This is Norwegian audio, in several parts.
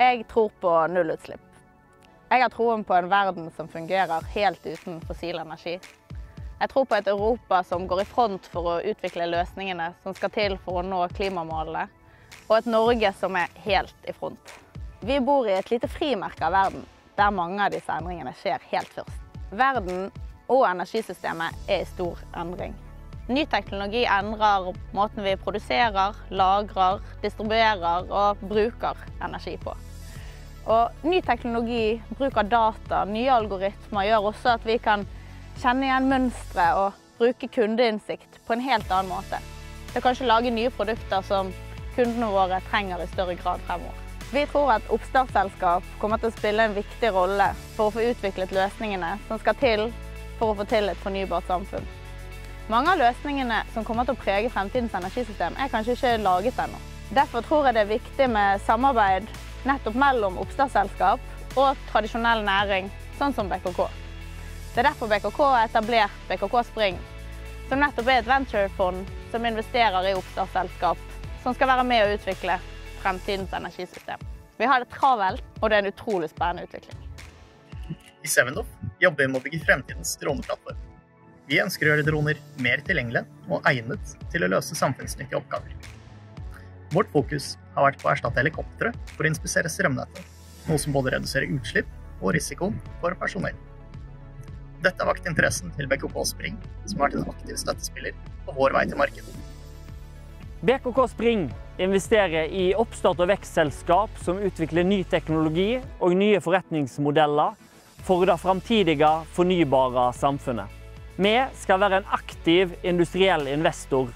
Jeg tror på nullutslipp. Jeg har troen på en verden som fungerer helt uten fossil energi. Jeg tror på et Europa som går i front for å utvikle løsningene som skal til for å nå klimamålene, og et Norge som er helt i front. Vi bor i et lite frimerke av verden, der mange av disse endringene skjer helt først. Verden og energisystemet er i stor endring. Ny teknologi endrer måten vi produserer, lagrer, distribuerer og bruker energi på. Og ny teknologi, bruk av data, nye algoritmer gjør også at vi kan kjenne igjen mønstre og bruke kundeinnsikt på en helt annen måte. Det kanskje lage nye produkter som kundene våre trenger i større grad fremover. Vi tror at oppstartsselskap kommer til å spille en viktig rolle for å få utviklet løsningene som skal til for å få til et fornybart samfunn. Mange av løsningene som kommer til å prege fremtidens energisystem, er kanskje ikke laget ennå. Derfor tror jeg det er viktig med samarbeid nettopp mellom oppstartsselskap og tradisjonell næring, sånn som BKK. Det er derfor BKK har etablert BKK Spring, som nettopp er et venturefond som investerer i oppstartsselskap som skal være med å utvikle fremtidens energisystem. Vi har det travelt, og det er en utrolig spennende utvikling. I Sevendoff jobber vi med å bygge fremtidens droneplattform. Vi ønsker å gjøre droner mer tilgjengelige og egnet til å løse samfunnsnyttige oppgaver. Vårt fokus har vært på å erstatte helikoptre for å inspisere strømnettet, noe som både reduserer utslipp og risiko for personell. Dette har vakt interessen til BKK Spring, som har vært en aktiv støttespiller på vår vei til markedet. BKK Spring investerer i oppstart- og vekstselskap som utvikler ny teknologi og nye forretningsmodeller for det framtidige fornybare samfunnet. Vi skal være en aktiv industriell investor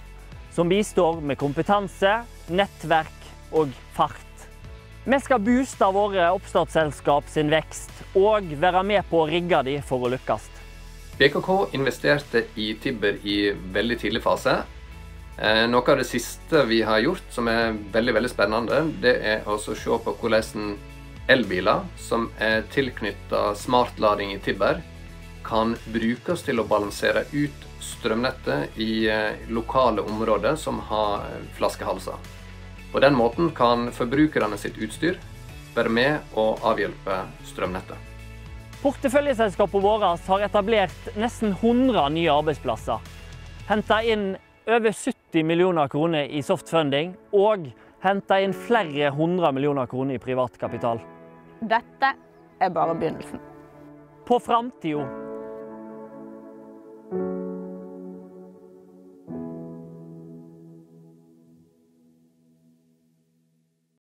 som bistår med kompetanse, nettverk og fart. Vi skal booste våre oppstartsselskap sin vekst og være med på å rigge dem for å lykkes. BKK investerte i Tibber i veldig tidlig fase, Eh, noe av det siste vi har gjort som er veldig veldig spennende, det er å se på hvordan elbiler som er tilknytta smartlading i Tibber, kan brukes til å balansere ut strømnettet i eh, lokale områder som har flaskehalser. På den måten kan forbrukerne sitt utstyr være med å avhjelpe strømnettet. Porteføljeselskapene våre har etablert nesten 100 nye arbeidsplasser. Henta inn over 70 millioner kroner i softfunding og henta inn flere hundre millioner kroner i privat kapital. Dette er bare begynnelsen. På framtida